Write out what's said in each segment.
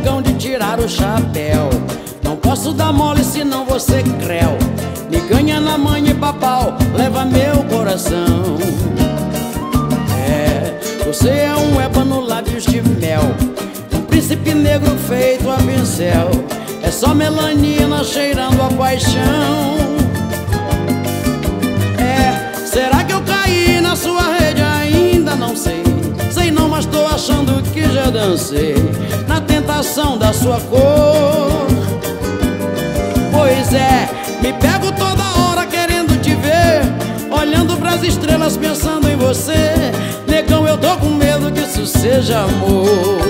Negão de tirar o chapéu. Não posso dar mole senão você creu. Me ganha na manha e papau, leva meu coração. É, você é um ébano lábios de mel. Um príncipe negro feito a pincel. É só melanina cheirando a paixão. É, será que eu caí na sua rede? Ainda não sei. Sei não, mas tô achando que já dancei na tentação da sua cor. Pois é, me pego toda hora querendo te ver, olhando pras estrelas pensando em você. Negão, eu tô com medo que isso seja amor.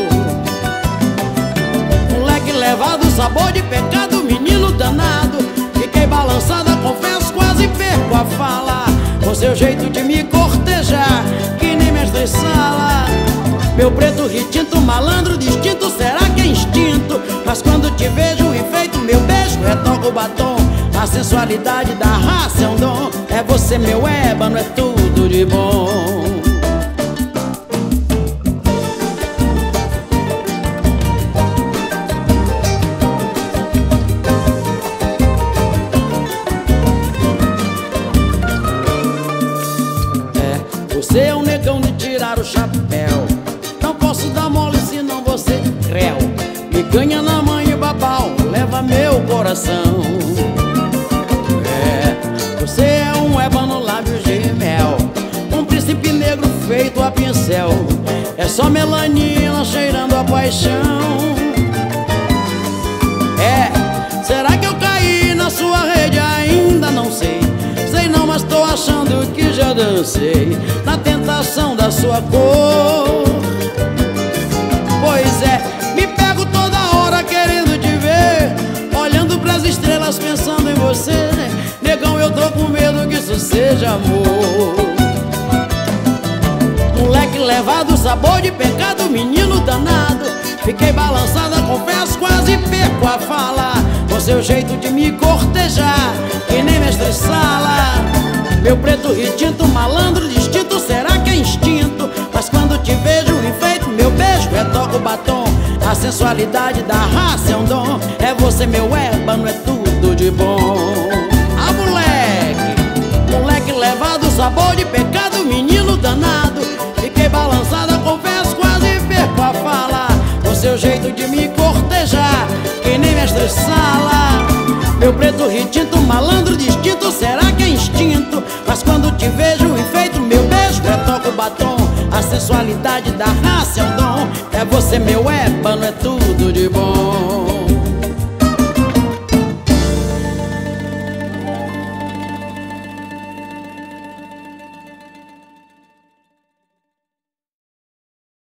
Moleque levado, sabor de pecado, menino danado. Fiquei balançada, confesso, quase perco a fala. Com seu jeito de me cortejar, que nem mestre sala. Meu preto retinto, malandro distinto, será que Mas quando te vejo enfeito, meu beijo retoca o batom. A sensualidade da raça é um dom. É você meu ébano, é tudo de bom ganha na mãe e babau, leva meu coração. É, você é um ébano lábios de mel Um príncipe negro feito a pincel. É só melanina cheirando a paixão. É, será que eu caí na sua rede? Ainda não sei. Sei não, mas tô achando que já dancei Na tentação da sua cor amor. Moleque levado, sabor de pecado, menino danado. Fiquei balançada, confesso, quase perco a fala. Com seu jeito de me cortejar, que nem mestre sala. Meu preto retinto, malandro distinto, será que é instinto? Mas quando te vejo enfeito, meu beijo retoca o batom. A sensualidade da raça é um dom. É você meu ébano, é tudo de bom sabor de pecado, menino danado. Fiquei balançada, confesso, quase perco a fala. Com seu jeito de me cortejar, que nem mestre sala. Meu preto retinto, malandro distinto, será que é instinto? Mas quando te vejo enfeito, meu beijo retoca o batom. A sensualidade da raça é um dom. É você meu ébano, é tudo de bom